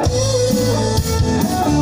oh you.